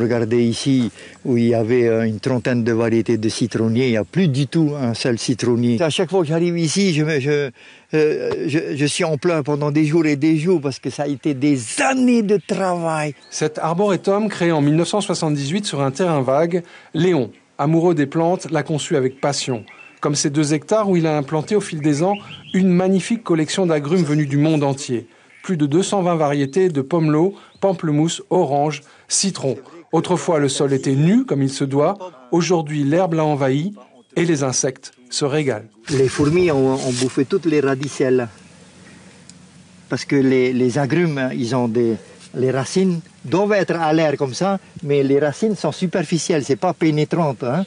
Regardez ici où il y avait euh, une trentaine de variétés de citronniers, il n'y a plus du tout un seul citronnier. À chaque fois que j'arrive ici, euh, je, suis en pleurs pendant des jours et des jours parce que ça a été des années de travail. Cet arboretum créé en 1978 sur un terrain vague, Léon, amoureux des plantes, l'a conçu avec passion. Comme ces deux hectares où il a implanté au fil des ans une magnifique collection d'agrumes venus du monde entier. Plus de 220 variétés de pomelo, pamplemousse, orange, citron. Autrefois, le sol était nu comme il se doit. Aujourd'hui, l'herbe l'a envahi et les insectes se régalent. Les fourmis ont, bouffé toutes les radicelles. Parce que les, agrumes, ils ont des, les racines doivent être à l'air comme ça, mais les racines sont superficielles, c'est pas pénétrante. Hein.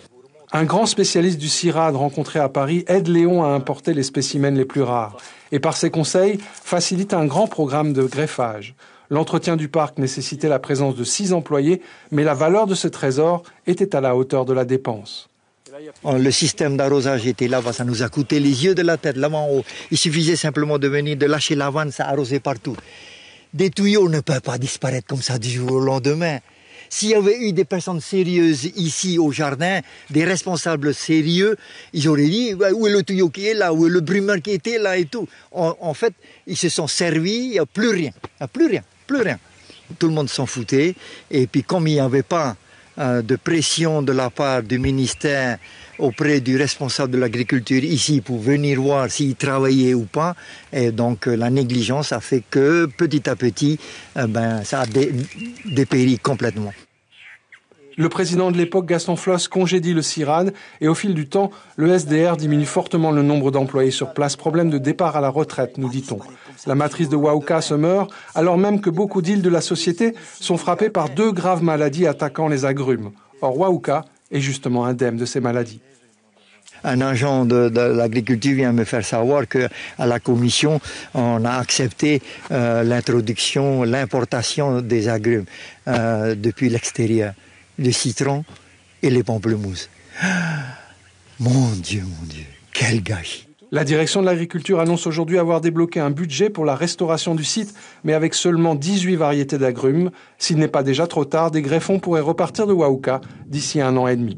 Un grand spécialiste du CIRAD rencontré à Paris aide Léon à importer les spécimens les plus rares et par ses conseils facilite un grand programme de greffage. L'entretien du parc nécessitait la présence de six employés, mais la valeur de ce trésor était à la hauteur de la dépense. Oh, le système d'arrosage était là, ça nous a coûté les yeux de la tête, là en haut. Il suffisait simplement de venir, de lâcher la vanne, ça arrosait partout. Des tuyaux ne peuvent pas disparaître comme ça du jour au lendemain. S'il y avait eu des personnes sérieuses ici au jardin, des responsables sérieux, ils auraient dit où est le tuyau qui est là, où est le brumeur qui était là et tout? En, en fait, ils se sont servis, il n'y a plus rien, il n'y a plus rien rien. Tout le monde s'en foutait. Et puis comme il n'y avait pas euh, de pression de la part du ministère auprès du responsable de l'agriculture ici pour venir voir s'il travaillait ou pas. Et donc euh, la négligence a fait que petit à petit, euh, ben, ça a dépéri complètement. Le président de l'époque, Gaston Floss, congédie le CIRAD et au fil du temps, le SDR diminue fortement le nombre d'employés sur place. Problème de départ à la retraite, nous dit-on. La matrice de Wauka se meurt, alors même que beaucoup d'îles de la société sont frappées par deux graves maladies attaquant les agrumes. Or, Wauka est justement indemne de ces maladies un agent de, l'agriculture vient me faire savoir que la commission on a accepté euh, l'introduction, l'importation des agrumes euh, depuis l'extérieur le citron et les pamplemousses. Mon Dieu, mon Dieu, quel gâchis. La direction de l'agriculture annonce aujourd'hui avoir débloqué un budget pour la restauration du site, mais avec seulement 18 variétés d'agrumes. S'il n'est pas déjà trop tard, des greffons pourraient repartir de Wauka d'ici un an et demi.